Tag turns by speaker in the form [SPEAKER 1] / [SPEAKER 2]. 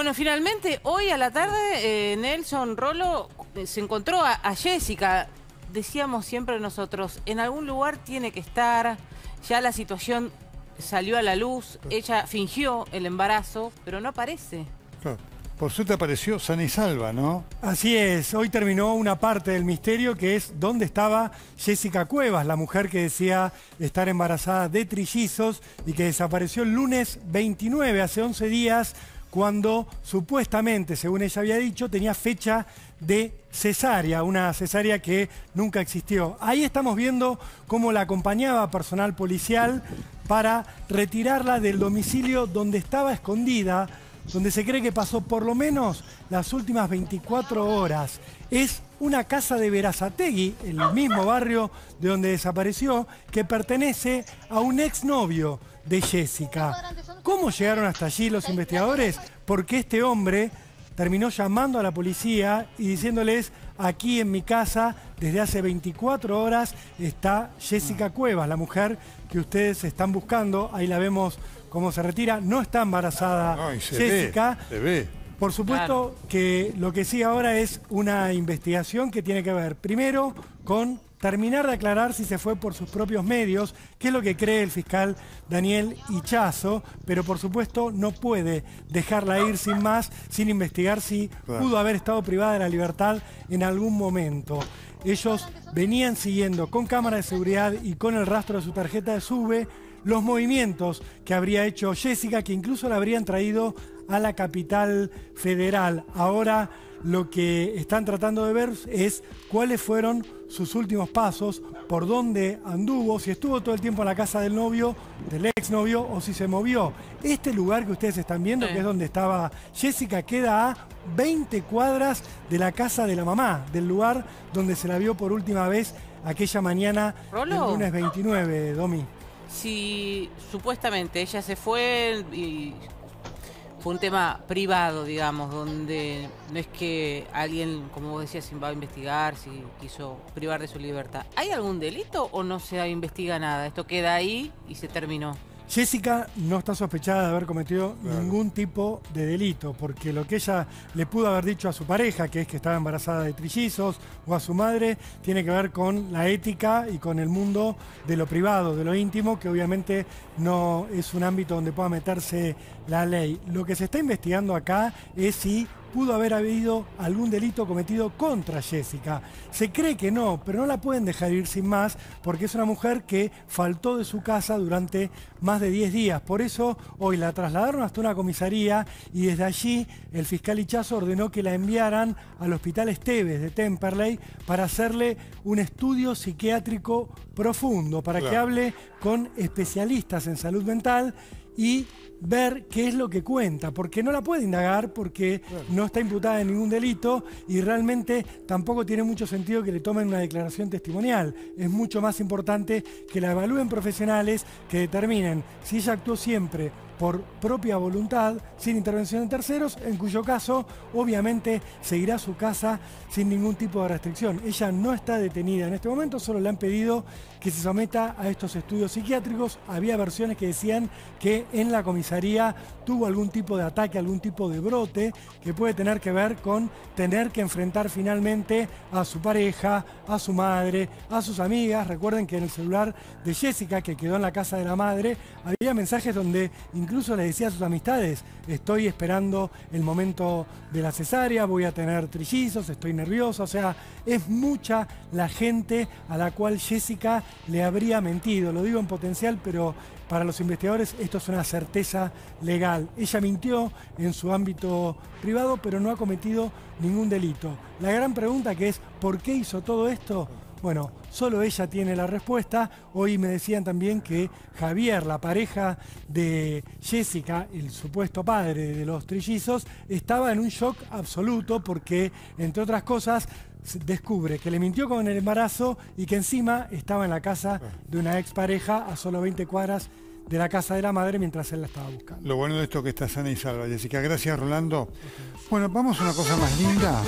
[SPEAKER 1] Bueno, finalmente, hoy a la tarde, eh, Nelson Rolo eh, se encontró a, a Jessica. Decíamos siempre nosotros, en algún lugar tiene que estar, ya la situación salió a la luz, ella fingió el embarazo, pero no aparece.
[SPEAKER 2] Claro. Por suerte apareció sana y salva, ¿no?
[SPEAKER 3] Así es, hoy terminó una parte del misterio que es dónde estaba Jessica Cuevas, la mujer que decía estar embarazada de trillizos y que desapareció el lunes 29, hace 11 días, cuando supuestamente, según ella había dicho, tenía fecha de cesárea, una cesárea que nunca existió. Ahí estamos viendo cómo la acompañaba personal policial para retirarla del domicilio donde estaba escondida donde se cree que pasó por lo menos las últimas 24 horas. Es una casa de Verazategui, el mismo barrio de donde desapareció, que pertenece a un exnovio de Jessica. ¿Cómo llegaron hasta allí los investigadores? Porque este hombre terminó llamando a la policía y diciéndoles, aquí en mi casa, desde hace 24 horas, está Jessica Cuevas, la mujer que ustedes están buscando. Ahí la vemos cómo se retira. No está embarazada Jessica.
[SPEAKER 2] se ve.
[SPEAKER 3] Por supuesto que lo que sigue ahora es una investigación que tiene que ver primero con terminar de aclarar si se fue por sus propios medios, que es lo que cree el fiscal Daniel Ichazo, pero por supuesto no puede dejarla ir sin más, sin investigar si pudo haber estado privada de la libertad en algún momento. Ellos venían siguiendo con cámara de seguridad y con el rastro de su tarjeta de SUBE los movimientos que habría hecho Jessica, que incluso la habrían traído a la capital federal. Ahora lo que están tratando de ver es cuáles fueron sus últimos pasos, por dónde anduvo, si estuvo todo el tiempo en la casa del novio, del exnovio, o si se movió. Este lugar que ustedes están viendo, que es donde estaba Jessica, queda a 20 cuadras de la casa de la mamá, del lugar donde se la vio por última vez aquella mañana del lunes 29, Domi.
[SPEAKER 1] Si supuestamente ella se fue y fue un tema privado, digamos, donde no es que alguien, como vos decías, va a investigar si quiso privar de su libertad. ¿Hay algún delito o no se investiga nada? Esto queda ahí y se terminó.
[SPEAKER 3] Jessica no está sospechada de haber cometido ningún tipo de delito, porque lo que ella le pudo haber dicho a su pareja, que es que estaba embarazada de trillizos, o a su madre, tiene que ver con la ética y con el mundo de lo privado, de lo íntimo, que obviamente no es un ámbito donde pueda meterse la ley. Lo que se está investigando acá es si pudo haber habido algún delito cometido contra Jessica. Se cree que no, pero no la pueden dejar ir sin más porque es una mujer que faltó de su casa durante más de 10 días. Por eso hoy la trasladaron hasta una comisaría y desde allí el fiscal Ichazo ordenó que la enviaran al hospital Esteves de Temperley para hacerle un estudio psiquiátrico profundo, para que hable con especialistas en salud mental y ver qué es lo que cuenta, porque no la puede indagar porque no está imputada en ningún delito y realmente tampoco tiene mucho sentido que le tomen una declaración testimonial. Es mucho más importante que la evalúen profesionales que determinen si ella actuó siempre por propia voluntad, sin intervención de terceros, en cuyo caso obviamente seguirá su casa sin ningún tipo de restricción. Ella no está detenida en este momento, solo le han pedido que se someta a estos estudios psiquiátricos. Había versiones que decían que en la comisaría tuvo algún tipo de ataque, algún tipo de brote que puede tener que ver con tener que enfrentar finalmente a su pareja, a su madre, a sus amigas. Recuerden que en el celular de Jessica, que quedó en la casa de la madre, había mensajes donde incluso le decía a sus amistades, estoy esperando el momento de la cesárea, voy a tener trillizos, estoy nervioso, o sea, es mucha la gente a la cual Jessica le habría mentido, lo digo en potencial, pero para los investigadores esto es una certeza legal. Ella mintió en su ámbito privado, pero no ha cometido ningún delito. La gran pregunta que es, ¿por qué hizo todo esto? Bueno, solo ella tiene la respuesta. Hoy me decían también que Javier, la pareja de Jessica, el supuesto padre de los trillizos, estaba en un shock absoluto porque, entre otras cosas, descubre que le mintió con el embarazo y que encima estaba en la casa de una expareja a solo 20 cuadras de la casa de la madre mientras él la estaba buscando.
[SPEAKER 2] Lo bueno de esto es que está sana y salva, Jessica. Gracias, Rolando. Bueno, vamos a una cosa más linda.